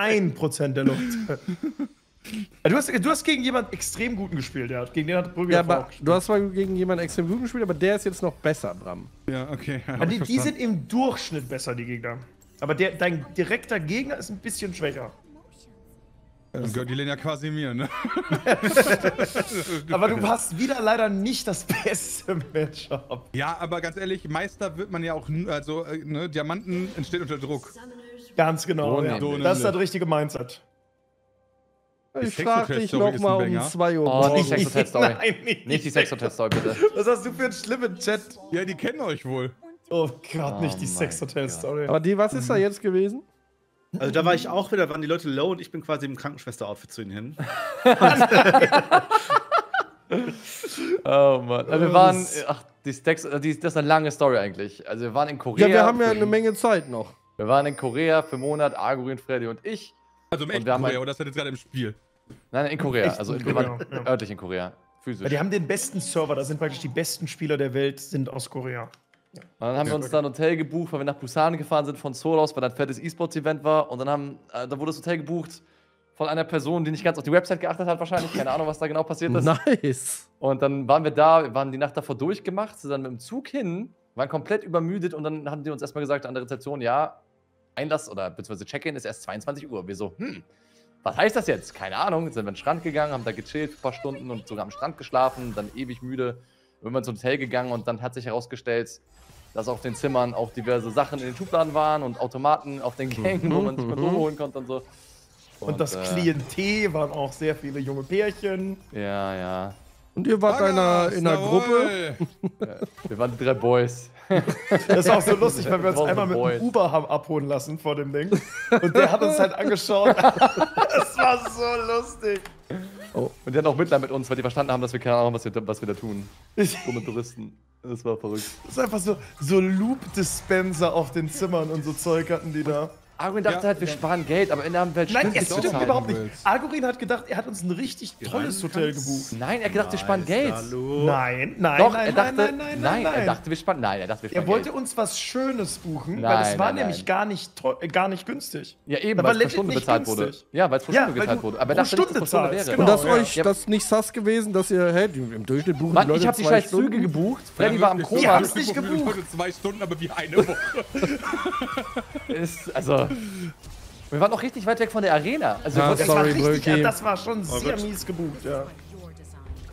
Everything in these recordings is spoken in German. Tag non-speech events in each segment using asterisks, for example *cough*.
ein Prozent der Luft. *laughs* du, hast, du hast gegen jemanden extrem guten gespielt, ja. Gegen den hat Brügge Ja, aber du hast zwar gegen jemanden extrem gut gespielt, aber der ist jetzt noch besser, Bram. Ja, okay. Ja, die, die sind im Durchschnitt besser, die Gegner. Aber der, dein direkter Gegner ist ein bisschen schwächer. Dann gehört die Lane ja quasi mir, ne? *laughs* aber du hast wieder leider nicht das beste Matchup. Ja, aber ganz ehrlich, Meister wird man ja auch, also, äh, ne, Diamanten entsteht unter Druck. Ganz genau, ja. Das ist das richtige Mindset. Ich Die frag dich Sexhotel-Story nochmal um Banger. 2 Uhr. Oh, nicht morgens. Sex Hotel Story. *laughs* Nein, nicht. Nicht die Sex Hotel Story, bitte. Was hast du für einen schlimmen Chat? Ja, die kennen euch wohl. Oh Gott, nicht die mein Sex-Hotel-Story. Aber die, was ist da jetzt gewesen? Also da war ich auch wieder, waren die Leute low und ich bin quasi im Krankenschwester-Outfit zu ihnen hin. *laughs* Oh Mann. Also wir waren, ach, die Stacks, die, das ist eine lange Story eigentlich. Also wir waren in Korea. Ja, wir haben ja eine Menge Zeit noch. Wir waren in Korea für einen Monat, Argurin, Freddy und ich. Also im Und echten Korea, halt- oder ist das jetzt gerade im Spiel? Nein, in Korea. Echt Also in wir waren Korea, ja. örtlich in Korea. Physisch. Ja, die haben den besten Server, da sind praktisch die besten Spieler der Welt, sind aus Korea. Und dann haben wir uns da ein Hotel gebucht, weil wir nach Busan gefahren sind von Seoul aus, weil da ein fettes E-Sports-Event war. Und dann haben, äh, da wurde das Hotel gebucht von einer Person, die nicht ganz auf die Website geachtet hat wahrscheinlich. Keine Ahnung, was da genau passiert ist. Nice. Und dann waren wir da, wir waren die Nacht davor durchgemacht, sind dann mit dem Zug hin, waren komplett übermüdet und dann haben die uns erstmal gesagt an der Rezeption, ja, Einlass oder beziehungsweise Check-in ist erst 22 Uhr. Wir so, hm, was heißt das jetzt? Keine Ahnung. Sind wir in den Strand gegangen, haben da gechillt ein paar Stunden und sogar am Strand geschlafen, dann ewig müde. Sind wir ins Hotel gegangen und dann hat sich herausgestellt, dass auf den Zimmern auch diverse Sachen in den Schubladen waren und Automaten auf den Gängen, wo man sich Kondome holen konnte und so. Und, das äh, Klientel waren auch sehr viele junge Pärchen. Ja, ja. Und ihr wart einer, in einer Gruppe. Jawohl. Wir waren die drei Boys. Das ist auch so lustig, weil wir uns einmal mit dem Uber haben abholen lassen vor dem Ding. Und der hat uns halt angeschaut. *laughs* Das war so lustig. Und die hatten auch Mitleid mit uns, weil die verstanden haben, dass wir keine Ahnung, was wir, was wir da tun. Dumme Touristen. Das war verrückt. Das ist einfach so, so Loop-Dispenser auf den Zimmern und so Zeug hatten die da. Arguin dachte Ja, halt, wir sparen Geld, aber in der Welt Nein, stimmt es stimmt überhaupt nicht. willst. Hat gedacht, er hat uns ein richtig tolles Hotel gebucht. Nein, er hat gedacht, wir sparen Geld. Hallo. Nein, nein, Doch, nein, er dachte, nein, nein, nein, nein, er dachte, wir sparen, nein, er dachte, wir Er sparen wollte Geld. uns was Schönes buchen, weil Nein, es war nein, nämlich nein. gar nicht, äh, gar nicht günstig. Ja, eben, weil es pro Stunde bezahlt wurde. Ja, weil es pro Ja, Stunde weil du wurde. Aber er dachte dass Stunde wäre. genau. Und das ja. euch Ja. das nicht sass gewesen, dass ihr, hä, die- im Durchschnitt buchen Mann, ich habe die scheiß. Züge gebucht. Freddy war am Wir Koma. haben's nicht gebucht. Heute zwei Stunden, aber wie eine Woche. Ist, *laughs* also, wir waren auch richtig weit weg von der Arena. Also, Ja, wollten- Das war, Sorry, richtig, ja, das war schon sehr Gott. mies gebucht, ja.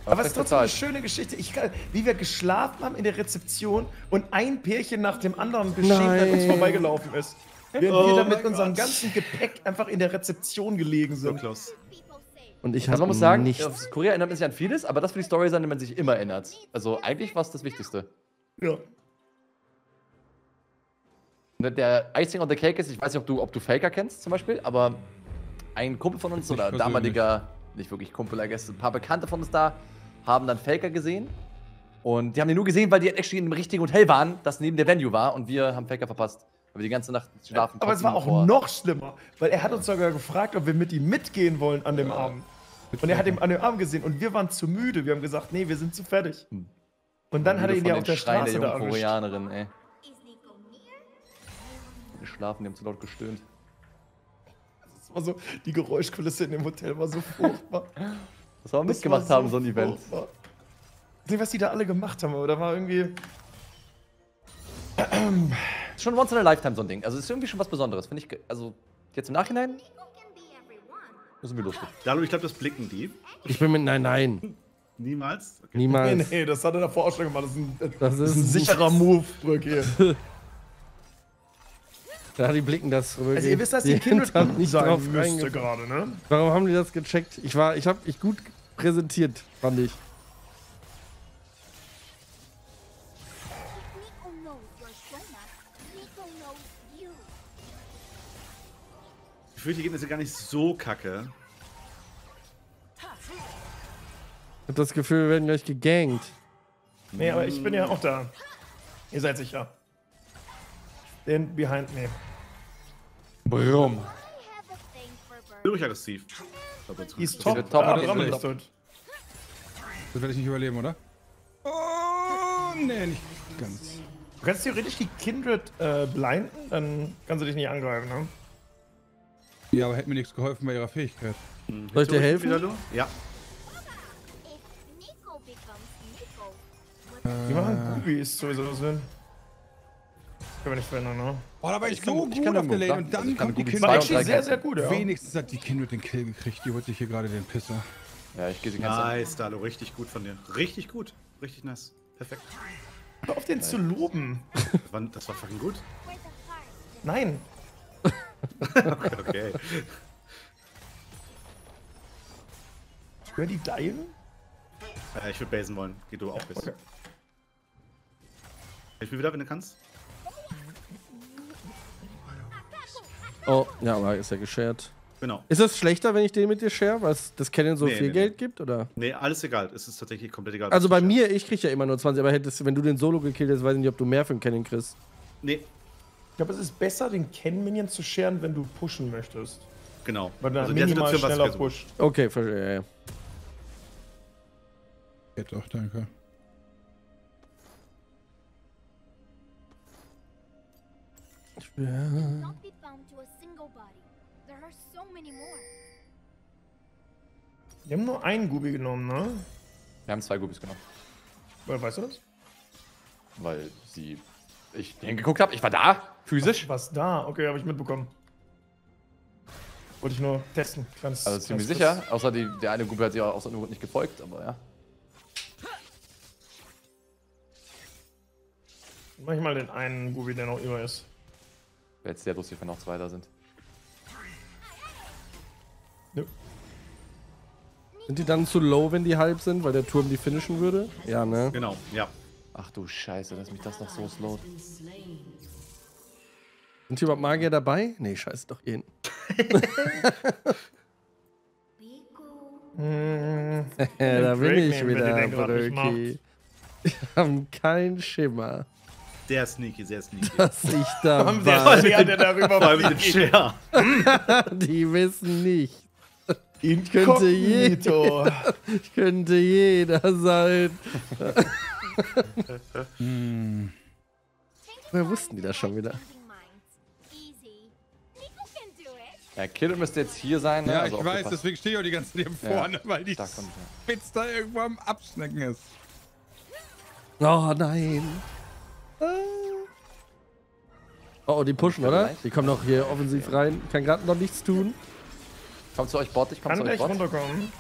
Aber es ist trotzdem eine schöne Geschichte. Ich, wie wir geschlafen haben in der Rezeption und ein Pärchen nach dem anderen beschämt an uns vorbeigelaufen ist. Während Oh wir dann mein mit unserem Gott. ganzen Gepäck einfach in der Rezeption gelegen So sind. close. Und ich Also habe man muss sagen, nichts. Korea erinnert man sich an vieles, aber das wird die Story sein, die man sich immer erinnert. Also eigentlich war es das Wichtigste. Ja. Und Der Icing on the Cake ist, ich weiß nicht, ob du, ob du Faker kennst zum Beispiel, aber ein Kumpel von uns oder damaliger, nicht wirklich Kumpel, I guess, ein paar Bekannte von uns da, haben dann Faker gesehen. Und die haben den nur gesehen, weil die actually in einem richtigen Hotel waren, das neben der Venue war und wir haben Faker verpasst. Weil wir die ganze Nacht schlafen Aber es war auch vor- noch schlimmer, weil er hat uns sogar gefragt, ob wir mit ihm mitgehen wollen an dem Abend. Und er hat ihn an dem Abend gesehen und wir waren zu müde. Wir haben gesagt, nee, wir sind zu fertig. Und dann hat er ihn ja auf der den Schreien Straße der da erwischt. Koreanerin, ey. Geschlafen, die haben zu laut gestöhnt. Das war so, die Geräuschkulisse in dem Hotel war so furchtbar. Was wir Das mitgemacht war haben, so ein Event. furchtbar. Ich weiß nicht, was die da alle gemacht haben, aber da war irgendwie. Schon once in a lifetime so ein Ding. Also ist irgendwie schon was Besonderes, finde ich. Also jetzt im Nachhinein ist irgendwie lustig. Dalu, ich glaube, das blicken die. Ich bin mit, nein, nein, Niemals. Okay. Nee, niemals. nee, das hat er davor auch schon gemacht. Das ist ein, Das das ist ist ein sicherer Move, Brücke. *laughs* *laughs* Da die blicken das wirklich. Also ihr wisst, dass die die Kindred nicht sein drauf müsste gerade, ne? Warum haben die das gecheckt? Ich war, ich habe ich gut präsentiert, fand ich. Ich fürchte, die Gegner sind gar nicht so kacke. Ich hab das Gefühl, wir werden gleich gegankt. Nee, aber ich bin ja auch da. Ihr seid sicher. Den behind me. Boom. Ruhig aggressiv. Aber jetzt Die ist gut. top. top, Ah, die ist ist tot. Das werde ich nicht überleben, oder? Oh, nee, nicht ganz. Du kannst theoretisch die Kindred äh, blinden, dann kannst du dich nicht angreifen, ne? Ja, aber hätte mir nichts geholfen bei ihrer Fähigkeit. Hm, Soll ich dir du helfen? wieder, Lu? Ja. Die machen Gubis sowieso Sinn. Können wir nicht verändern, ne? Oh, da war ich Ich kann- so ich gut kann auf der Lane ne? und dann Also ich kann kommt die Gubi Kind. zwei War actually sehr, sehr gut, ja. Wenigstens hat die Kind mit den Kill gekriegt. Die holt sich hier gerade den Pisser. Ja, ich gehe sie ganz Nice, Dalo, richtig gut von dir. Richtig gut. Richtig nice. Perfekt. Hör auf den zu loben. Das war, das war fucking gut. Nein. *laughs* Okay, okay. Hören die diven? äh, ich würde basen wollen. Geh du auch bis. Okay. Ich will wieder, wenn du kannst. Oh, ja, aber ist ja geshared. Genau. Ist es schlechter, wenn ich den mit dir share, weil es das Cannon so Nee, viel nee, Geld nee. gibt, oder? Nee, alles egal. Es ist tatsächlich komplett egal. Also bei mir, ich krieg ja immer nur 20, aber hättest, wenn du den Solo gekillt hättest, weiß ich nicht, ob du mehr für den Cannon kriegst. Nee, Ich glaube, es ist besser, den Ken-Minion zu scheren, wenn du pushen möchtest. genau. Weil der Also minimal Situation schneller pusht. Okay, verstehe, ja, ja. Ja, doch, danke. will not be bound to a single body. There are so many more. Die haben nur einen Gubi genommen, ne? Wir haben zwei Gubis genommen. Woher weißt du das? Weil sie. Ich hingeguckt habe, ich war da, physisch. Was da? Okay, habe ich mitbekommen. Wollte ich nur testen. Kleines, Also ziemlich sicher. Außer die, der eine Gubi hat sie auch aus irgendeinem Grund nicht gefolgt, aber ja. Mach ich mal den einen Gubi, der noch über ist. Wäre jetzt sehr lustig, wenn noch zwei da sind. Nö. Sind die dann zu low, wenn die halb sind, weil der Turm die finishen würde? Ja, ne? Genau, ja. Ach du Scheiße, dass mich das noch so slowt. Sind hier überhaupt Magier dabei? Nee, scheiße, doch jeden. Hm, Ja, da bin ich wieder, Bröki. Wir haben keinen Schimmer, Sehr sneaky, sehr sneaky. dass ich da der war. Schwer, der darüber allem mit dem. *laughs* Die wissen nicht. Könnte je- Inkognito. *laughs* Ich könnte jeder sein. *laughs* Woher wussten die das schon wieder? Ja, Kill müsste jetzt hier sein, ne? Ja, Also ich weiß, deswegen stehe ich auch die ganze Zeit hier Ja, vorne, weil die. Spitz da irgendwo am Abschnecken ist. Oh nein. Ah. Oh, oh, die pushen, oder? Die kommen noch hier offensiv rein. Kann gerade noch nichts tun. Kommt zu euch Bot, ich komm Kann zu euch Bot. runterkommen.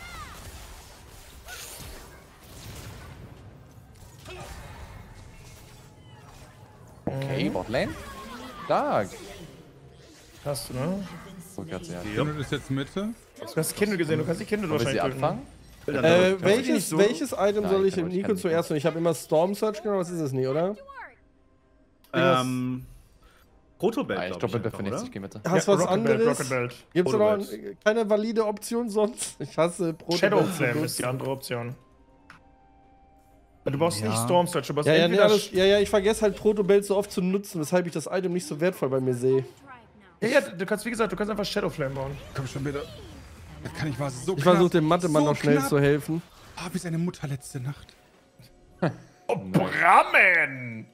Okay, Botlane. Stark. Hast du, ne? So, Katze, ja. Kindle ist jetzt Mitte. Du hast Kinder gesehen, du kannst die sie wahrscheinlich töten. abfangen? Äh, welches, so. welches Item Ja, soll ich im Nico zuerst nehmen? Ich habe immer Storm Search genommen, was ist es nicht, oder? Ähm. Protobelt, Ah, ich glaub glaube, mit einfach, Befinish, oder? ich geh Mitte. Hast du was Rocket Belt, anderes? Belt. Gibt's da noch Protobelt. keine valide Option sonst? Ich hasse Proto Shadow Belt Flame ist die andere Option. Du brauchst Ja. nicht Storm Search, du brauchst Ja, ja, nee, alles, ja, ja, ich vergesse halt Protobelt so oft zu nutzen, weshalb ich das Item nicht so wertvoll bei mir sehe. Ja, ja, du kannst, wie gesagt, du kannst einfach Shadow Flame bauen. Komm schon bitte. Das kann ich mal so Ich versuche dem Mathe-Mann so noch schnell knapp. zu helfen. Ah, wie seine Mutter letzte Nacht. Oh, Brammen!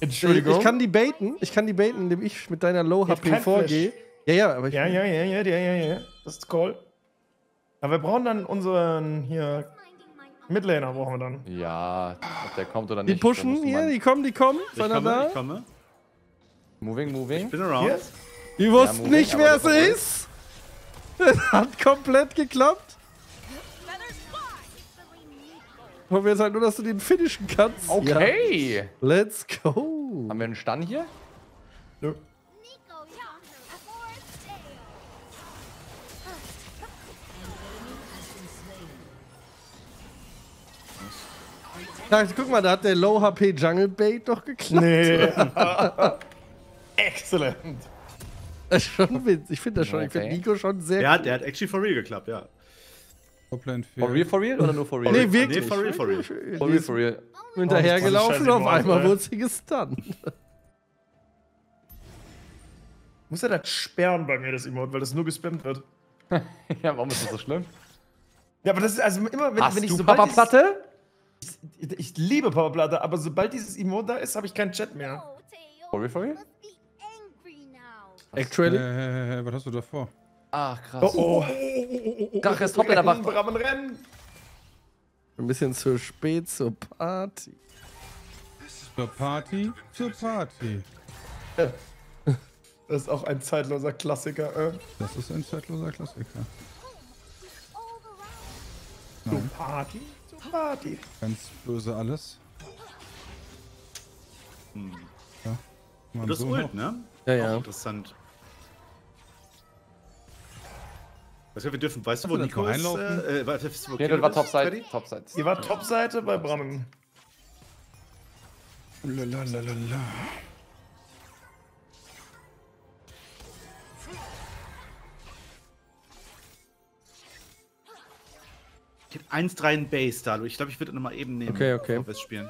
Entschuldigung. Ich kann die baiten, ich kann die baiten, indem ich mit deiner Low Ich HP vorgehe. Ja, ja, aber ich. ja, ja, ja, ja, ja, ja, ja. Das ist cool. Aber wir brauchen dann unseren hier. Midlaner brauchen wir dann. Ja, ob der kommt oder Die nicht. da pushen hier, die kommen, die kommen. Ich komme, da? ich komme. Moving, moving. Bin around. Hier? Die wussten Moving, nicht, wer es *laughs* das ist. Es hat komplett geklappt. Hoffen wir jetzt halt nur, dass du den finishen kannst. Okay. Ja. Let's go. Haben wir einen Stun hier? Nö. Ja, guck mal, da hat der Low HP Jungle Bait doch geklappt. Nee. *laughs* Excellent. Das ist schon witzig. Ich finde das schon. Ich finde Okay. Nico schon sehr. Der hat, der hat actually for real geklappt, ja. Topline For real, for real oder nur for real? *laughs* Nee, wirklich. Nee, for real, for real. For real, for real. hinterhergelaufen Oh, und auf einmal wurde sie gestunt. *laughs* Muss er das sperren bei mir, das Emote, weil das nur gespammt wird. *laughs* Ja, warum ist das so schlimm? Ja, aber das ist also immer, wenn, Hast wenn ich dieses- Papa-Platte? Ich, ich liebe Powerplatte, aber sobald dieses Emote da ist, habe ich keinen Chat mehr. For real, for real? Must be angry now. Actually. Äh, was hast du davor? Ach, krass. Oh, oh. Ach, jetzt hoppelt er Rennen, wach. Brammen, rennen. Ein bisschen zu spät zur Party. Zur Party, zur Party. *laughs* Das ist auch ein zeitloser Klassiker. Äh. Das ist ein zeitloser Klassiker. Zur Party, zur Party. Ganz böse alles. Ja. Man Das so Ult, noch. ne? Ja, Auch ja. interessant. Weißt du, wir dürfen, weißt du, wo Nico ist? Äh, äh, weißt du, wo Nee, Kilo das war Topside. Topside. Ihr war Topseite bei Brammen. Lalalala. Ich hab 1-3 in Base da. Ich glaube, ich würde nochmal eben nehmen. Okay, okay. es spielen.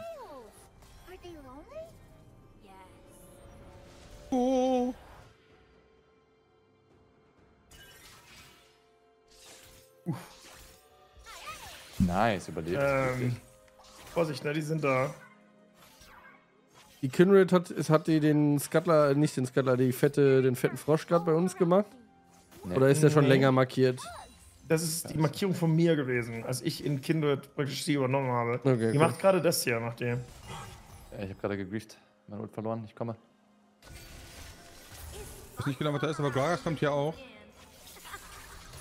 Nice, überlebt. Ähm, Vorsicht, ne, die sind da. Die Kindred hat, es hat die den Scuttler, äh, nicht den Scuttler, die fette, den fetten Frosch gerade bei uns gemacht? Nee. Oder ist der schon Nee. länger markiert? Das ist die Markierung von mir gewesen, als ich in Kindred praktisch sie übernommen habe. Okay, die okay. macht gerade das hier, macht die. Ja, Ich hab gerade gegrieft. Mein Ult verloren. Ich komme. Ich weiß nicht genau, was da ist, aber Gragas kommt hier auch.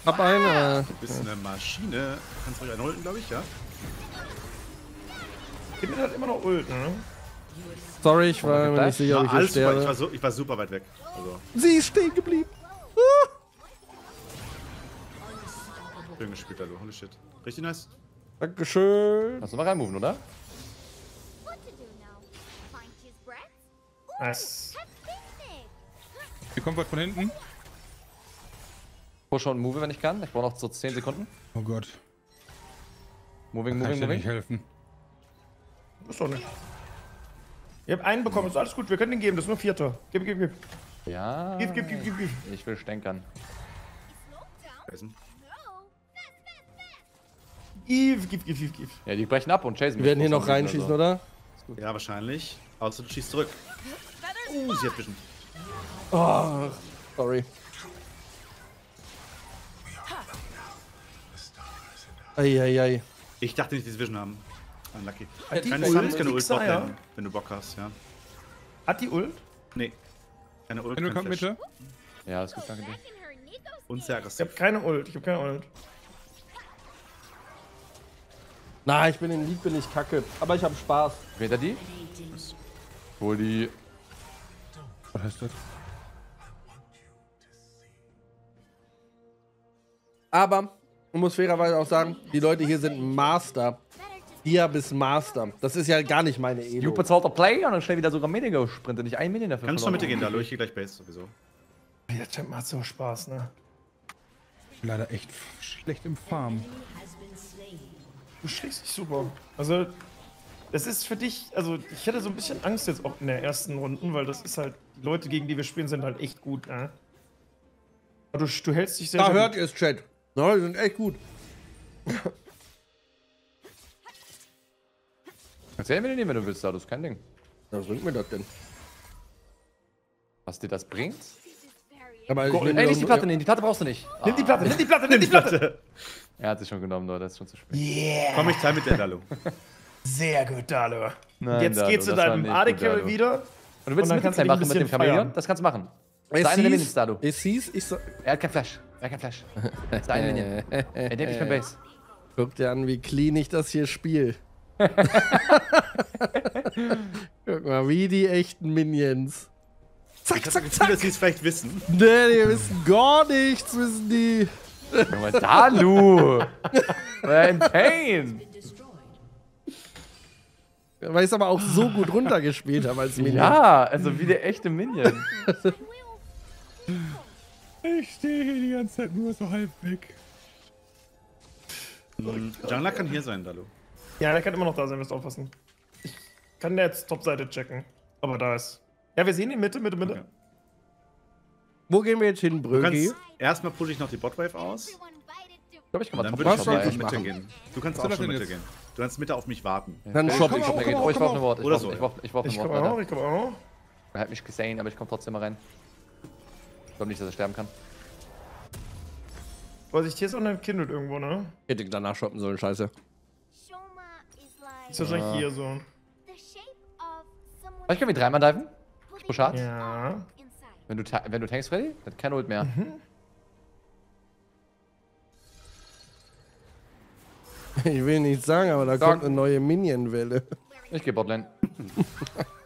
Hab einer. Du bist eine Maschine. Kannst du ruhig einholen, glaube ich, ja? Kindred hat immer noch Ult, ne? Sorry, ich war mir nicht sicher, ob ich alles super. Ich war, so, ich war super weit weg. Also, Sie ist stehen geblieben. schön gespielt, also. Holy shit. Richtig nice. Dankeschön. Lass uns mal reinmoven, oder? Nice. Hier kommt was von hinten. Push und move, wenn ich kann. Ich brauche noch so 10 Sekunden. Oh Gott. Moving, Kann moving, ich dir nicht moving. helfen. Ist doch nicht. Ihr habt einen bekommen, ist alles gut, wir können den geben, das ist nur Vierter. Gib, gib, gib. Ja. Gib, gib, gib, gib, gib. Ich will stänkern. Eisen. No. Gib, gib, gib, gib, gib. Ja, die brechen ab und chasen Wir werden hier noch reinschießen, oder? Ja, wahrscheinlich. Außer du schießt zurück. Uh, sie hat Vision. Oh, sorry. Eieiei. Ich dachte nicht, dass sie Vision haben. Unlucky. Hat die Keine Ult, keine die Ult? Botlane, wenn du Bock hast, ja. Hat die Ult? Nee. Keine Ult, Wenn du Flash. bitte. Ja, ist gut, danke dir. Und sehr Ich hab aggressiv. keine Ult, ich hab keine Ult. Na, ich bin in Lied, bin ich kacke. Aber ich hab Spaß. Wer da die? Wohl die. Was heißt das? Aber, man muss fairerweise auch sagen, die Leute hier sind Master. Dia bis Master. Das ist ja gar nicht meine Elo. You bezahlt der Play und dann schnell wieder sogar Minion gesprintet. Nicht ein Minion dafür Kannst du. Mitte gehen, da ich hier gleich Base sowieso. Der Champ macht so Spaß, ne? Leider echt schlecht im Farm. Du schlägst dich super. Also, das ist für dich, also ich hätte so ein bisschen Angst jetzt auch in der ersten Runden, weil das ist halt, die Leute, gegen die wir spielen, sind halt echt gut, ne? Aber du, du hältst dich sehr, Da hört ihr es, Chat. Na, die sind echt gut. Kannst du ja Minion nehmen, wenn du willst, da. Das ist kein Ding. Was bringt mir das denn? Was dir das bringt? Aber nehm Ey, nicht die Platte nehmen. Die Platte brauchst du nicht. Nimm die Platte, nimm die Platte, nimm die Platte! *laughs* Er hat sich schon genommen, Leute. Das ist schon zu spät. Yeah! Komm, ich teile mit der Dalu. Sehr gut, Dalo. Nein, Jetzt Dalo, geht's zu deinem nicht AD gut, Carry Dalo. wieder. Und du willst Und dann mit kannst du machen mit dem Chameleon? Das kannst du machen. Es hieß, es hieß, ich so, Er hat kein Flash. Hat kein Flash. *laughs* Das ist ein Minion. Er nimmt nicht mehr Base. guck dir an, wie clean ich das hier spiele. *laughs* guck mal, wie die echten Minions. Zack, zack, Gefühl, zack. dass sie es vielleicht wissen. Nee, die wissen gar nichts, wissen die. Junge, Dalu! We're in pain! Weil ich es aber auch so gut runtergespielt habe als Minion. Ja, also wie der echte Minion. *laughs* Ich stehe hier die ganze Zeit nur so halb weg. Hm, Jungler kann hier sein, Dalu. Ja, der kann immer noch da sein, müsst aufpassen. Ich kann der jetzt Topseite checken. Aber da ist. Ja, wir sehen ihn Mitte, Mitte, Mitte. Okay. Wo gehen wir jetzt hin, Brögi? erstmal pushe ich noch die Botwave aus. Ich glaube, ich kann mal dann würde ich schon in Mitte machen? gehen. Du kannst schon das Mitte gehen. Du kannst Mitte auf mich warten. Dann shop komm ich. komm Oh, ich eine komm warf Ich eine komme Wort. auch, Alter. ich komme auch. Er hat mich gesehen, aber ich komme trotzdem mal rein. Ich glaube nicht, dass er sterben kann. Vorsicht, hier ist auch eine Kindred irgendwo, ne? Hätte ich danach shoppen sollen, scheiße. Ist wahrscheinlich hier so. Vielleicht können wir dreimal diven? putting Buschard? Ja. inside. Wenn du, wenn du tankst, Freddy? Dann kein Ult mehr. Ich will nicht sagen, aber da Sag. kommt eine neue Minion-Welle. Ich geh Botlane. *laughs*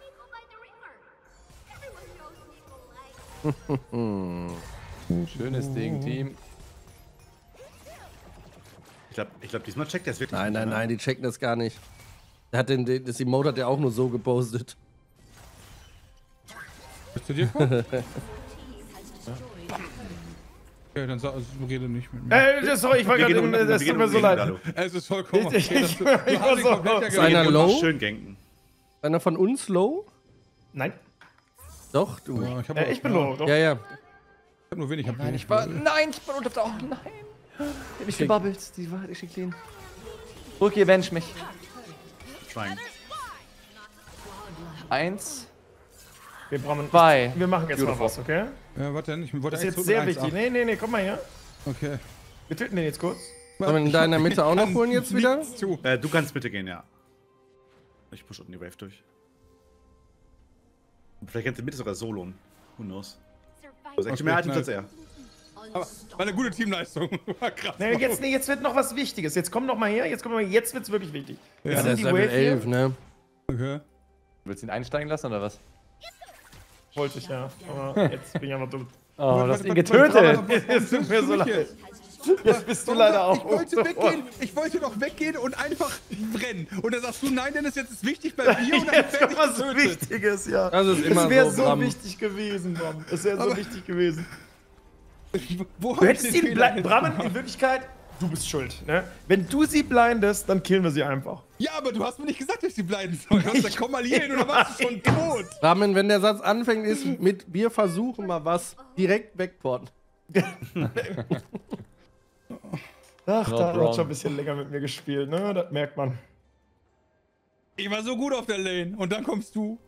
*laughs* Schönes Ding, Team. Ich glaube, ich glaub, diesmal checkt er es wirklich. Nein, nicht, nein, ne? nein, die checken das gar nicht. Der hat den, den- das Emote hat er auch nur so gepostet. Bist du dir? Okay, *laughs* dann sag, also, rede nicht mit mir. Äh, sorry, ich war gerade im. gehen tut mir so leid. Es ist vollkommen Ich- okay. ich- du ich hast war so- Ist einer low? Schön ganken. Einer von uns low? Nein, Doch, du. Ja, ich, hab äh, auch- ich bin low. Doch. Ja, ja. Ich hab nur wenig. Hab Nein, ich war. Nein, ich bin unter. Oh nein. Ich hab mich gebabbelt. Die war richtig clean. Rookie, avenge mich. Trying. Eins, Wir brauchen. zwei. Wir machen jetzt mal Beautiful. was, okay? Ja, warte denn? Ich wollte Das ist jetzt sehr wichtig. 1,8. Nee, nee, nee, komm mal her. Okay. Wir töten den jetzt kurz. Sollen wir da in der Mitte auch noch *laughs* holen jetzt wieder? Äh, du kannst bitte gehen, ja. Ich push unten die Wave durch. Vielleicht kannst du Mitte sogar soloen. Who knows? Du hast Survival. echt mehr Okay, Items als er. Aber war eine gute Teamleistung. *laughs* War krass. Nee, jetzt, nee, jetzt wird noch was Wichtiges. Jetzt komm noch mal her. Jetzt komm mal, jetzt wird's wirklich wichtig. Ja, sind der ist Level Wave hier. 11, ne? Okay. Willst du ihn einsteigen lassen oder was? Wollte ich ja. Aber jetzt bin ich einfach dumm. Oh, du hast ihn getötet. Es *laughs* tut mir so leid. Jetzt. Bist du leider auch. Ich wollte weggehen. Ich wollte doch weggehen und einfach brennen. Und dann sagst du, nein, Dennis, jetzt ist wichtig bei mir und dann Jetzt werde ich was getötet. Wichtiges, ja. Das ist immer es wäre so, so, wichtig gewesen, Bram. Es wäre so wichtig gewesen. Wo Du hättest ihn. Brammen, in Wirklichkeit, du bist schuld. Ne? Wenn du sie blindest, dann killen wir sie einfach. Ja, aber du hast mir nicht gesagt, dass ich sie bleiben soll. Du hast gesagt, komm mal hier hin und dann warst du schon *laughs* tot. Rahmen, wenn der Satz anfängt, ist mit wir versuchen mal was, direkt wegporten. *laughs* Ach, Not da hat wrong. er schon ein bisschen länger mit mir gespielt, ne? Das merkt man. Ich war so gut auf der Lane und dann kommst du.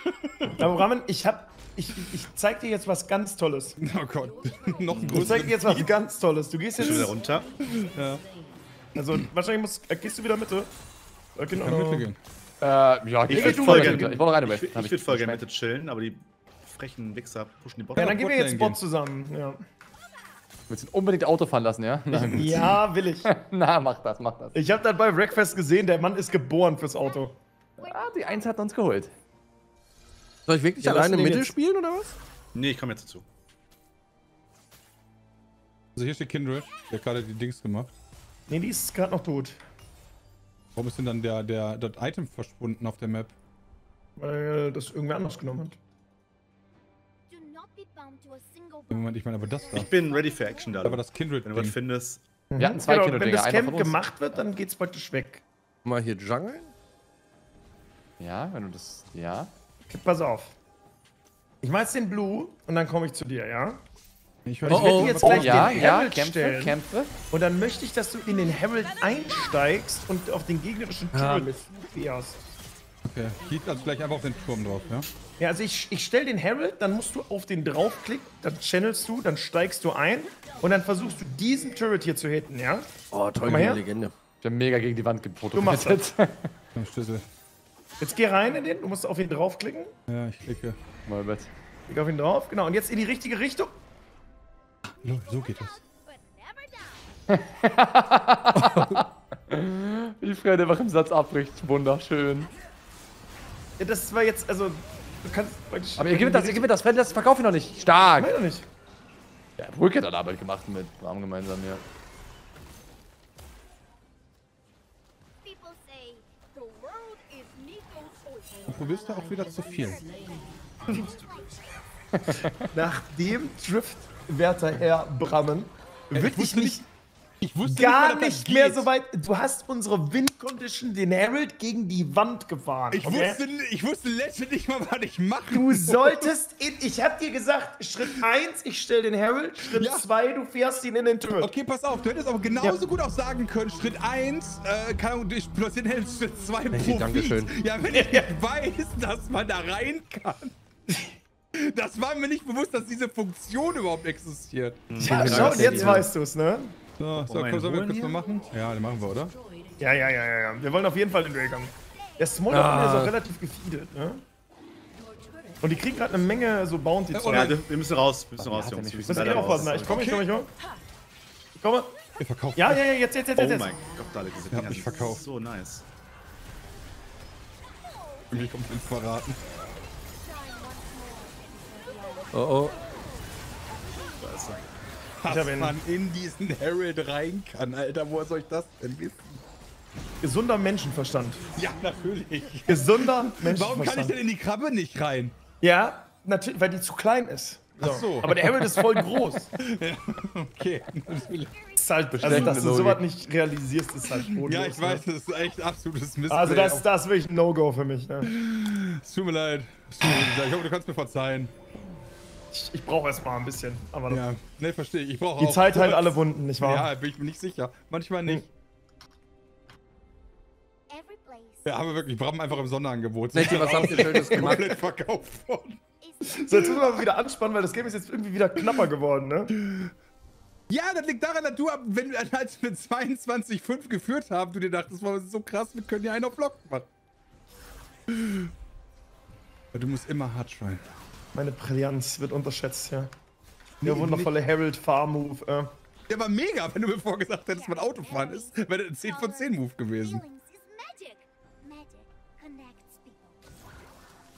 *laughs* Aber Ramen, ich hab. Ich, ich zeig dir jetzt was ganz Tolles. Oh Gott. *laughs* Noch ein Ich zeig dir jetzt was ganz Tolles. Du gehst Schon wieder jetzt. runter. *laughs* Also, wahrscheinlich musst, äh, gehst du wieder Mitte. Äh, genau. Kann mitgehen. Äh, ja, Ich ich würde du voll gerne. Ich wollte rein, ich, Wave. würd- Hab ich würd voll gerne. Mitte chillen, aber die frechen Wichser pushen die Bot. Ja, dann gehen wir jetzt Bot zusammen. Ja. Willst du ihn unbedingt Auto fahren lassen, ja? Gut. ja, *laughs* will ich. *laughs* Na, mach das, mach das. Ich habe dann bei Breakfast gesehen, der Mann ist geboren fürs Auto. Ah, die Eins hat uns geholt. Soll ich wirklich Ja, alleine Mitte jetzt. spielen oder was? Nee, ich komme jetzt dazu. Also hier steht Kindred. Der hat gerade die Dings gemacht. Nee, die ist gerade noch tot. Warum ist denn dann der, der, das Item verschwunden auf der Map? Weil das irgendwer anders genommen hat. Moment, ich meine aber das da. Ich bin ready für Action da. Aber das Kindred Wenn du was findest. Wir hatten zwei Genau, Kilo wenn das einer Camp von uns. gemacht wird, dann geht's praktisch weg. Mal hier Jungle? Ja, wenn du das. Ja. Okay, pass auf. Ich mach jetzt den Blue und dann komme ich zu dir, ja? Ich Oh, weiß Ich werde oh. dir jetzt Oh gleich ja, den ja, Herald Kämpfe, stellen. Kämpfe. Und dann möchte ich, dass du in den Herald einsteigst und auf den gegnerischen Ah, Turret Mist. fährst. Okay. Geht also gleich einfach auf den Turm drauf, ja? Ja, also ich, ich stelle den Herald, dann musst du auf den draufklicken, dann channelst du, dann steigst du ein und dann versuchst du diesen Turret hier zu hitten, ja? Oh, toll, mal her. Legende. Ich hab mega gegen die Wand Du machst. Komm, *laughs* Schlüssel. Jetzt geh rein in den, du musst auf ihn draufklicken. Ja, ich klicke. Mal mit. Klick auf ihn drauf, genau. Und jetzt in die richtige Richtung. So, so geht das. *laughs* Wie Fred einfach im Satz abbricht. Wunderschön. Ja, das war jetzt, also, du kannst praktisch... Aber ihr gewinnt das, ihr gewinnt das. Fred, das verkauft ihn noch nicht. Stark. Nein, doch nicht. Ja, Brücke hat dann Arbeit gemacht mit Rahmen gemeinsam, ja. Du probierst da auch wieder zu viel. Nach dem Drift, werter Herr Brammen, wirklich wusste nicht, Ich wusste gar mal, dass nicht das mehr geht. so weit. Du hast unsere Windcondition, den Herald, gegen die Wand gefahren. Ich okay? wusste, ich wusste letztendlich nicht mal, was ich mache. Du solltest in, ich hab dir gesagt, Schritt 1, ich stell den Herald, Schritt Ja. 2, du fährst ihn in den Turret. Okay, pass auf, du hättest aber genauso gut auch sagen können, Schritt 1, äh, keine Ahnung, ich platziere den Helm, Schritt 2, Profit. Dankeschön. Ja, wenn ich nicht weiß, dass man da rein kann. Das war mir nicht bewusst, dass diese Funktion überhaupt existiert. Ja, schau, jetzt weißt du es, ne? So, so komm, sollen wir kurz mal machen? Ja, den machen wir, oder? Ja, ja, ja, ja, ja. Wir wollen auf jeden Fall den Dragon. Der Smolder Ah. ist auch relativ gefeedet, ne? Und die kriegen gerade eine Menge so bounty zeug Ja, wir müssen raus. Wir müssen raus, Jungs. Wir Müssen leider aufpassen, ne? raus. Ich komme, ich komme, ich komme. Ich komme. Wir verkaufen. Ja, ja, ja, jetzt, jetzt, jetzt, Oh jetzt. mein Gott, alle diese Ja, Dinger ich sind verkauf. so nice. Mich komplett verraten. Oh oh. Dass man in diesen Herald rein kann, Alter. Woher soll ich das denn wissen? Gesunder Menschenverstand. Ja, natürlich. Gesunder *laughs* Warum kann ich Menschenverstand. denn in die Krabbe nicht rein? Ja, natürlich, weil die zu klein ist. Ach so. Aber der Herald ist voll groß. *laughs* Okay. *laughs* Ist halt, also, dass du sowas nicht realisierst, ist halt bodenlos. Ja, ich weiß, Ne? das ist echt absolutes Mist. Also das, das ist wirklich ein No-Go für mich. Ne? Es tut mir leid. Es tut mir leid. Ich hoffe, du kannst mir verzeihen. Ich, ich brauche erst mal ein bisschen. Aber Ja, ne, verstehe ich. Ich brauche die auch Zeit heilt alle Wunden, nicht wahr? Ja, bin ich mir nicht sicher. Manchmal nicht. Place Ja, aber wirklich, Bram einfach im Sonderangebot. Was habt ihr Schönes *laughs* gemacht? komplett verkauft worden. So, jetzt müssen wir mal wieder anspannen, weil das Game ist jetzt irgendwie wieder knapper geworden, ne? Ja, das liegt daran, dass du, ab- wenn wir als wir 22,5 geführt haben, du dir dachtest, das ist so krass, wir können ja einen auf Lock machen. Aber du musst immer hart schreien. Meine Brillanz wird unterschätzt, ja. Nee, Der wundervolle Harold Farm-Move. Äh. Der war mega, wenn du mir vorgesagt hättest, was Autofahren ist. Wäre das ein 10 von 10 Move gewesen.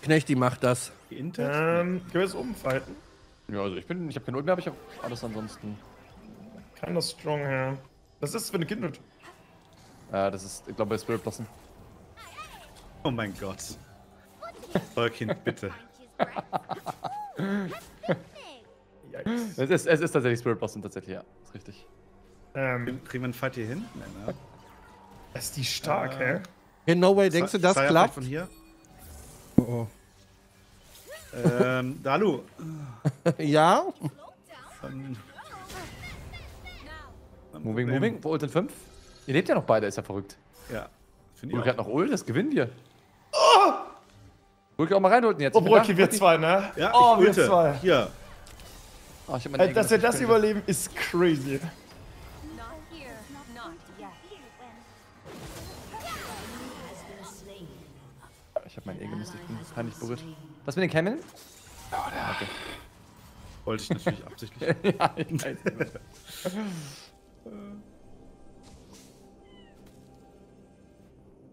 Knechti macht das. Ähm, können wir jetzt umfighten? Ja, also ich bin, ich habe keine Ult mehr, aber ich habe alles ansonsten. Keiner Strong Hair. Was ist das für eine Kindred? Äh, das ist, ich glaube, Spirit Blossom. Oh mein Gott. Euer Kind, bitte. Es ist, es ist tatsächlich Spirit Blossom, tatsächlich, ja. Ist richtig. Ähm, Kriegen wir einen Fight hier hin? Nein, ne? ist die stark, hä? Hey, no way, denkst du, das klappt? Von hier. Oh, oh. Ähm, Dalu. *laughs* Ja? Dann, Moving, moving. Wo Ult in 5? Ihr lebt ja noch beide, ist ja verrückt. Ja. Finde ich hat noch Ult, das gewinnen wir. Oh! Ulk auch mal reinholten jetzt. Oh. Brücke, wir zwei, ne? Ja, oh, ich wir zwei. Hier. Oh, ich hab meine Äh, dass wir das überleben, ist crazy. Ich hab meinen Egel gemisst, ich bin peinlich berührt. Das mit den Camel? Wollte ich natürlich absichtlich. *laughs* ja, ich weiß.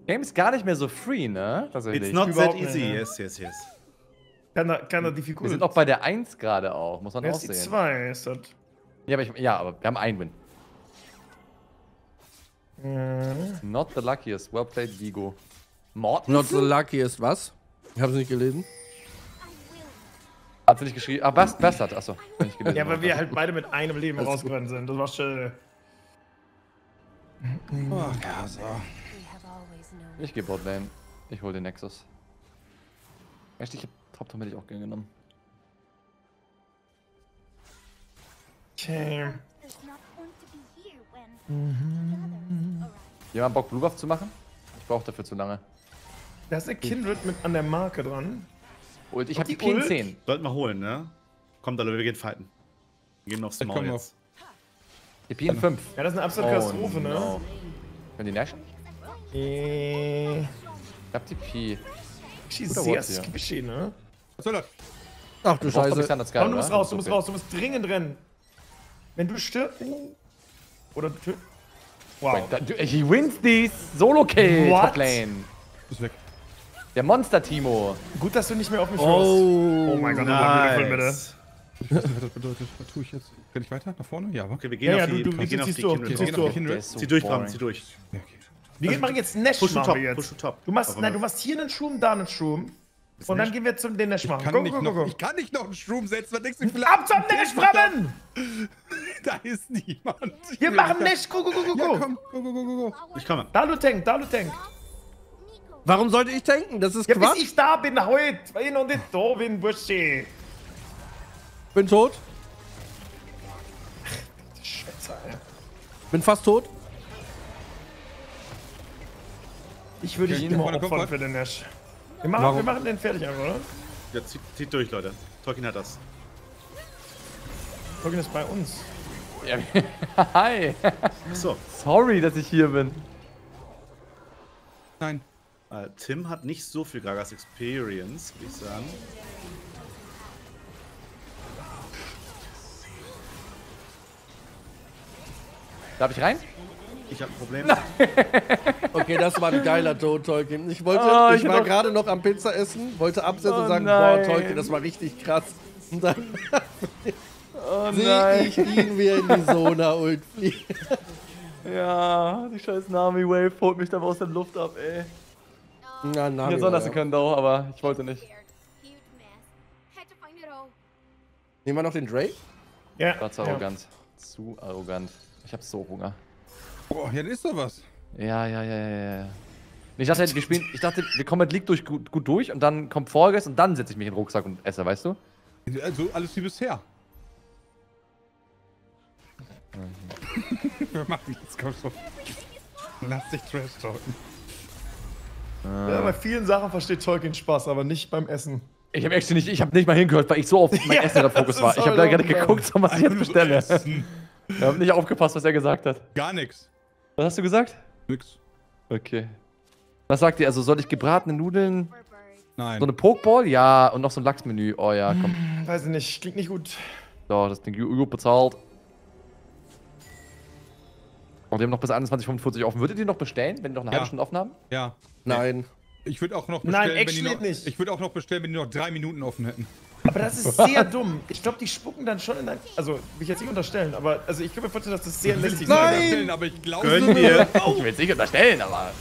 Game ist gar nicht mehr so free, ne? It's not that easy. ja. Yes, yes, yes. Keiner, keiner wir sind auch bei der 1 gerade auch, muss man Wer auch ist die sehen. zwei? Ist das? Ja aber, ich, ja, aber wir haben einen Win. Mhm. Not the luckiest. Well played, Vigo. Morten? Not so lucky ist was? Ich hab's nicht gelesen. Hat sie nicht geschrieben? Ah, Bast, Bastard, achso. hab ich gelesen. Ja, weil wir halt beide mit einem Leben rausgerannt sind. Das war schön. Oh, Casa. Ich geh Botlane. Ich hol den Nexus. Echt, ich hab Top Tom hätte ich auch gern genommen. Okay. arrive. Jemand Bock, Blue Buff zu machen? Ich brauche dafür zu lange. Da ist eine Kindred mit an der Marke dran. Ult, ich Und hab die die Ult? P10. Sollten wir holen, ne? Kommt, Dalu, wir gehen fighten. Wir gehen aufs Maul komm jetzt. Die P5. Ja, das ist eine absolute Katastrophe, ne? Oh, no. Können die nashen? Äh, Ich hab die P. sie Guter sehr squishy, ne? Was soll das? Ach du Du Scheiße. Sky, Aber du musst raus, du musst Okay. raus, du musst dringend rennen. Wenn du stirbst. Oder du. Wow. Du, he wins these Solo Kill, What? Top Lane. Ist weg. Der Monster Timo. Gut, dass du nicht mehr auf mich hörst. Oh. Oh mein Gott, nice. bitte. Nice. Ich weiß nicht, was das bedeutet. Was tue ich jetzt? Kann ich weiter? Nach vorne? Ja? Okay, wir gehen Ja, ja, auf die, du- du- wir gehen ziehst auf die du- Wir gehen auf du. die so Zieh durch, Bram, boring. zieh Wir machen jetzt Nash Push machen wir top, jetzt. push to top. Du machst, Aber nein, du machst hier einen Schum, da einen Schum. Und dann gehen wir zum den Nash Ich machen. kann, Go, nicht go, go, noch, ich kann nicht noch einen Strom setzen. Was denkst du, viele Ab zum Nash, Brammen! *laughs* Da ist niemand. Ich Wir machen Nash, go, go, go, go, Ja, komm. Go, go, go, go. Ich komme. Da, du Tank, da, du Tank. Warum sollte ich denken? Das ist Ja, bis Quatsch. ich da bin, heute, weil ich noch nicht da bin, Bursche. Bin tot. Scheiße, Alter. Bin fast tot. Ich würde Okay, dich hier immer kommt opfern was. für den Nash. Wir machen, Warum? wir machen den fertig einfach, oder? Ja, zieht, zieht durch, Leute. Tolkien hat das. Tolkien ist bei uns. Ja, *laughs* Hi. Achso. Sorry, dass ich hier bin. Nein. Äh, Tim hat nicht so viel Gragas Experience, würde ich sagen. Darf ich rein? Ich habe ein Problem. *laughs* Okay, das war ein geiler Tod, Tolkien. Ich wollte, Oh, ich ich war gerade noch am Pizza essen, wollte absetzen Oh und sagen, nein. boah, Tolkien, das war richtig krass. Und dann *laughs* Oh sehe ich ihn, wie in die Sona fliegt. *laughs* Ja, die scheiß Nami Wave holt mich da aus der Luft ab, ey. Na, na, Ich hätte lassen können, doch, aber ich wollte nicht. Nehmen wir noch den Drake? Ja. War zu ja. arrogant. Zu arrogant. Ich hab so Hunger. Boah, das ist doch was. Ja, ja, ja, ja, ja. Ich dachte, wir spielen, ich dachte, wir kommen mit League durch, gut, gut durch und dann kommt Vorgest und dann setze ich mich in den Rucksack und esse, weißt du? Also alles wie bisher. *laughs* Wir machen jetzt, komm schon. Lass dich trash talken. Ja, bei vielen Sachen versteht Tolkien Spaß, aber nicht beim Essen. Ich habe echt nicht, ich habe nicht mal hingehört, weil ich so auf mein *laughs* Ja, Essen gerade Fokus war. Ich habe da halt gerade geguckt, so was ich jetzt bestelle. Ich habe nicht aufgepasst, was er gesagt hat. Gar nichts. Was hast du gesagt? Nix. Okay. Was sagt ihr? Also soll ich gebratene Nudeln. Nein. so eine Pokeball? Ja, und noch so ein Lachsmenü. Oh ja, komm. Hm, Weiß ich nicht, klingt nicht gut. So, das Ding gut bezahlt. Und wir haben noch bis 21.45 offen. Würdet ihr noch bestellen, wenn die noch eine Ja. halbe Stunde offen haben? ja. Nein. Ich würde auch noch Nein, bestellen, wenn die noch, nicht. Ich würde auch noch bestellen, wenn die noch drei Minuten offen hätten. Aber das ist sehr dumm. Ich glaube, die spucken dann schon in ein. Also, will ich jetzt nicht unterstellen, aber also ich kann mir vorstellen, dass das sehr lästig sein Nein! Aber ich glaube. Gönn dir. Ich will es nicht unterstellen, aber.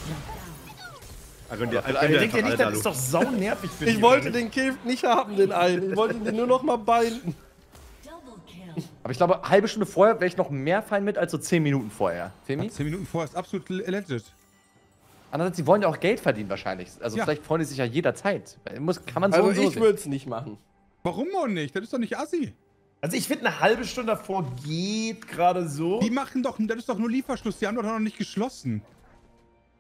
Dir, kann. gönn Ihr dir denkt einfach, nicht, das ist doch sau nervig für *laughs* Ich wollte den Kill nicht haben, den einen. Ich wollte den nur noch mal binden. Aber ich glaube, halbe Stunde vorher wäre ich noch mehr fein mit als so 10 Minuten vorher. Femi? Zehn Minuten vorher ist absolut legit. Andererseits, die wollen ja auch Geld verdienen wahrscheinlich. Also Ja. vielleicht freuen die sich ja jederzeit. Muss, kann man so Also und so ich sehen. würde es nicht machen. Warum auch nicht? Das ist doch nicht assi. Also ich finde, eine halbe Stunde davor geht gerade so. Die machen doch, das ist doch nur Lieferschluss. Die haben doch noch nicht geschlossen.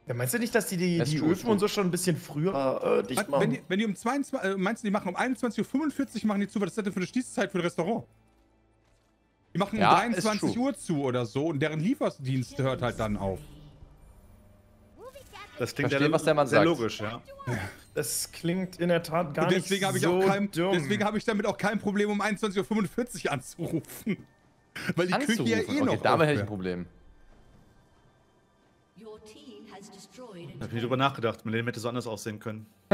Ja, meinst du nicht, dass die die, Das die Öfen und so schon ein bisschen früher äh, dicht Was, machen? wenn, die, wenn die um 22, äh, meinst du, die machen um 21.45 Uhr machen die zu, was ist das denn für eine Schließzeit für ein Restaurant? Die machen um Ja, ist 23 true. Uhr zu oder so und deren Lieferdienst hört halt dann auf. Das klingt Verstehe, sehr, was der Mann sehr sagt. logisch, ja. das klingt in der Tat gar nicht habe ich, so auch kein, dumm. deswegen habe ich damit auch kein Problem, um 21.45 Uhr anzurufen. *laughs* Weil die Küche ja eh Anzurufen. noch okay, damit hätte ich ein Problem. Da habe ich drüber nachgedacht. Mein Leben hätte so anders aussehen können. *laughs*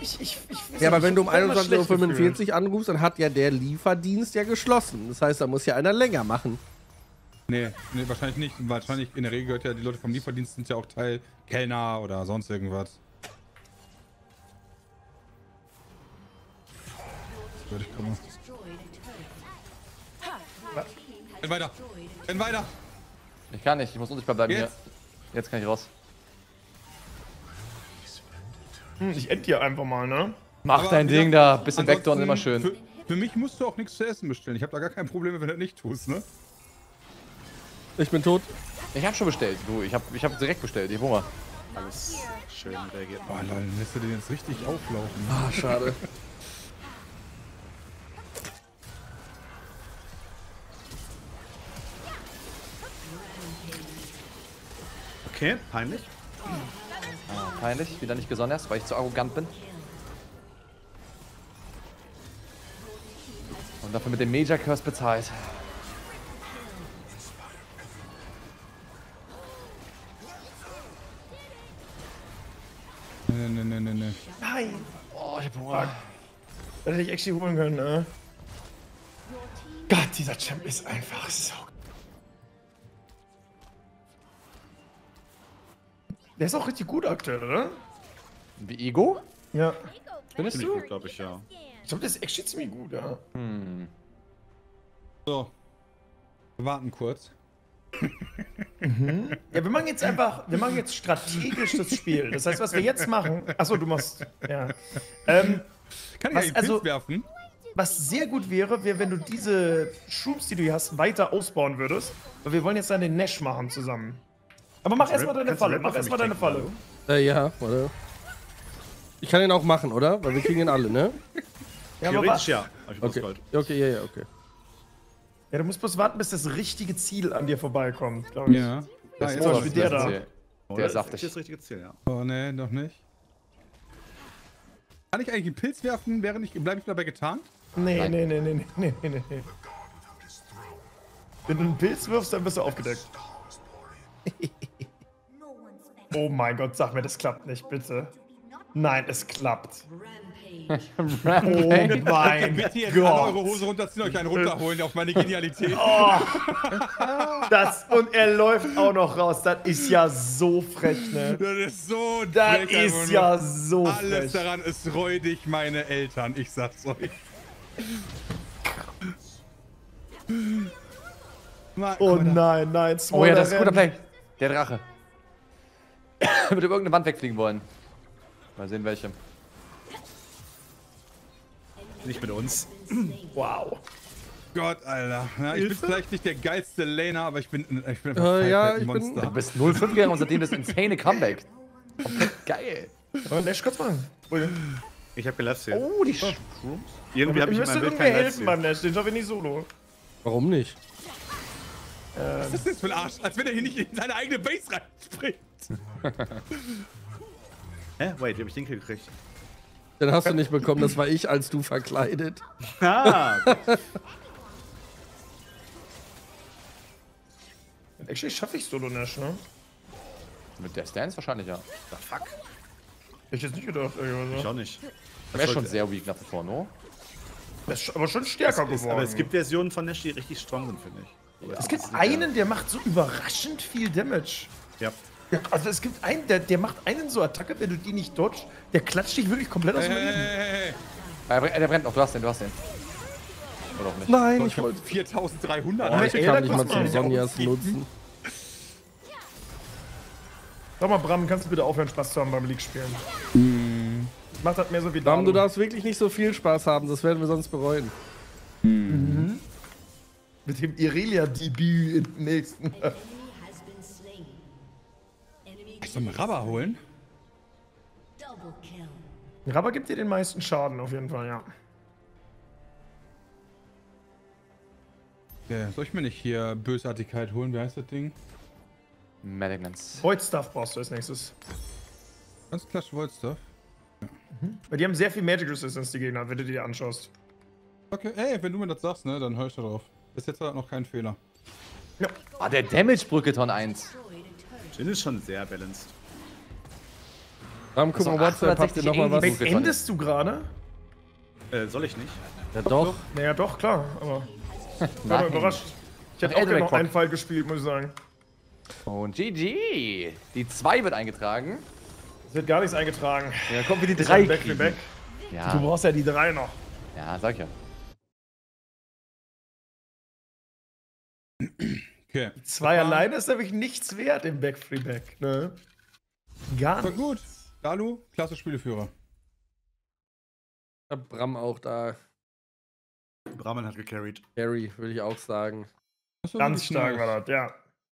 ich, ich, ich, Ja, aber wenn du um ich hab immer schlecht 21.45 Uhr anrufst, dann hat ja der Lieferdienst ja geschlossen. Das heißt, da muss ja einer länger machen. Nee, nee, wahrscheinlich nicht. Wahrscheinlich in der Regel gehört ja die Leute vom Lieferdienst sind ja auch Teil Kellner oder sonst irgendwas. Würde ich kommen. Renn weiter! Renn weiter! Ich kann nicht, ich muss unsichtbar bleiben Jetzt. hier. Jetzt kann ich raus. Hm, ich end hier einfach mal, ne? Mach Aber dein Ding da, bisschen Vektor und immer schön. Für, für mich musst du auch nichts zu essen bestellen. Ich habe da gar kein Problem, wenn du das nicht tust, ne? Ich bin tot. Ich hab schon bestellt, du. Ich hab, ich hab direkt bestellt, ich hab Hunger. Alles schön reagiert. Boah, lol, lässt du den jetzt richtig auflaufen. Ah, schade. Okay, peinlich. Ah, peinlich, wieder nicht besonders, weil ich zu arrogant bin. Und dafür mit dem Major Curse bezahlt. Hunger. Das hätte ich actually holen können, ne? Gott, dieser Champ ist einfach so. Der ist auch richtig gut aktuell, oder? Wie Ego? Ja. Findest Finde ich du? gut, glaube ich, ja. Ich glaube, der ist actually ziemlich gut, ja. Hm. So. Wir warten kurz. *laughs* Ja, wir machen jetzt einfach, wir machen jetzt strategisch das Spiel. Das heißt, was wir jetzt machen. Achso, du machst. Ja. Ähm, Kann ich Was, also- werfen? was sehr gut wäre, wäre, wenn du diese Troops, die du hier hast, weiter ausbauen würdest. Weil wir wollen jetzt dann den Nash machen zusammen. Aber mach erstmal deine Falle. Mach erstmal deine Falle. Äh, ja, warte. Ich kann ihn auch machen, oder? Weil wir kriegen ihn alle, ne? Ja, aber Theoretisch ja. Aber ich Okay. Gold. Okay, ja, ja, okay. Ja, du musst bloß warten, bis das richtige Ziel an dir vorbeikommt, glaube ich. Ja. Das jetzt zum Beispiel der da. Der ist saftig. Das ist das richtige Ziel, ja. Oh, nee, noch nicht. Kann ich eigentlich einen Pilz werfen, während ich. Bleibe ich dabei getan? Nee, Nein. nee, nee, nee, nee, nee, nee, nee. Wenn du einen Pilz wirfst, dann bist du aufgedeckt. Oh mein Gott, sag mir, das klappt nicht, bitte. Nein, es klappt. *laughs* Rampage. Oh mein Bitte jetzt alle eure Gott. Hose runterziehen, euch einen runterholen auf meine Genialität. Oh, das, und er läuft auch noch raus. Das ist ja so frech, ne? Das ist so Das frech, einfach ist ja so Alles frech. daran ist räudig, meine Eltern. Ich sag's euch. Mal, Oh nein, nein, Oh ja, das ist ein guter. Play. Der Drache. *coughs* Wird über irgendeine Wand wegfliegen wollen. Mal sehen, welche. Nicht mit uns. *clears throat* Wow. Gott, Alter. Ja, ich bin vielleicht nicht der geilste Laner, aber ich bin, ich bin einfach Äh, ja, ein bin- Monster. Du bist 0-5 gegangen und seitdem das insane Comeback. Komplett geil. Aber Lash kurz machen. Ui. Ich hab hier. Oh, die Sch Irgendwie Ich hab ich in müsste meinem Bild kein helfen beim Lash, den schaffe ich nicht solo. Warum nicht? Was ist das für ein Arsch? Als wenn er hier nicht in seine eigene Base reinspringt. *laughs* Hä? Wait, wie hab ich den Kill gekriegt? Den hast du nicht bekommen, das war ich, als du verkleidet. Ah, Actually schaffe ich solo Nash, ne? Mit der Stance wahrscheinlich, ja. the fuck. Hätte ich jetzt nicht gedacht. irgendwie, Ich so. auch nicht. Er ist schon sehr weak nach wie vor, no? Das ist aber schon stärker Ist, geworden. aber es gibt Versionen von Nash, die richtig strong sind, finde ich. es gibt einen, der macht so überraschend viel Damage. Ja. Ja, also es gibt einen, der, der macht einen so Attacke, wenn du die nicht dodge, der klatscht dich wirklich komplett aus dem Leben. hey, hey, hey. Er, der brennt noch, du hast den, du hast den. Oder auch nicht. Nein, Ich wollte 4300. Oh, ich kann nicht mal zum Sonjas nutzen. Sag mal, Bram, kannst du bitte aufhören, Spaß zu haben beim League spielen? Macht das mehr so wie Bram, du darfst wirklich nicht so viel Spaß haben, das werden wir sonst bereuen. Mit dem Irelia-Debüt im nächsten. Soll mal Rabba holen? Rabba gibt dir den meisten Schaden auf jeden Fall, ja. Ja, soll ich mir nicht hier Bösartigkeit holen? Wie heißt das Ding? Malignance. Void Stuff brauchst du als nächstes. Ganz klar Wolfstuff. Weil die haben sehr viel Magic Resistance, die Gegner, wenn du die dir anschaust. Okay, ey, wenn du mir das sagst, ne, dann hör ich da drauf. Bis jetzt hat noch kein Fehler. Ah, der Damage-Brücke Ton 1. Jin ist schon sehr balanced. Bram, guck mal, Also WhatsApp, habt ihr 860 noch mal was? endest du gerade? Äh, soll ich nicht? Ja, doch. Naja, doch, klar, aber. *laughs* Ich war überrascht. Ich hätte auch gerne noch einen Fall gespielt, muss ich sagen. Und GG. Die 2 wird eingetragen. Es wird gar nichts eingetragen. Ja, kommt wie die Ist 3 ja Back Back. Du Ja, brauchst ja die drei noch. ja, sag ja. Okay. Zwei alleine ist nämlich nichts wert im Back Free Back, ne? Gar Aber nicht. gut. Dalu, klasse Spieleführer. Ja, Bram auch da. Brahman hat gecarried. Harry, würde ich auch sagen. Ganz stark war das, ja.